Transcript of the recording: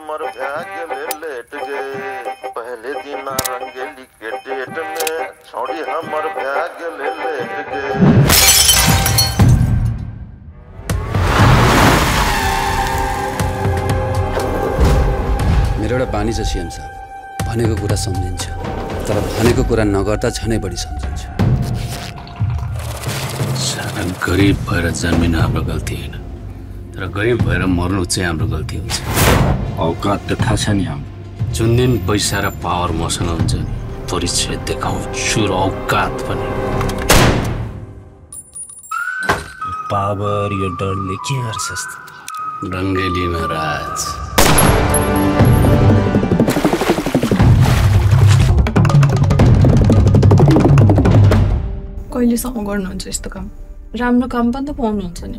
हमर भाग्य ले लेट गे पहले दिन रंगेली के डेट में छोड़ी हमर भाग्य ले लेट गे मेरो एउटा बानी छ सिएम साहब। भनेको कुरा सम्झिन्छ। तर भनेको कुरा नगर्दा झनै बढी सम्झिन्छ। गरिब भएर जन्मिनु हाम्रो गल्ती होइन। तर गरिब भएर मर्नु चाहिँ हाम्रो गल्ती हुन्छ। औकात त थाहा छ नि हाम्रो जुन दिन पैसा र पावर मसँग हुन्छ नि परिचय देखाउँछु र औकात पनि। पावर यो डरले के गर्छस् त? रङ्गेलीमा राज। कहिलेसम्म गर्नुहुन्छ यस्तो काम? राम्रो काम पनि त पाउनुहुन्छ नि।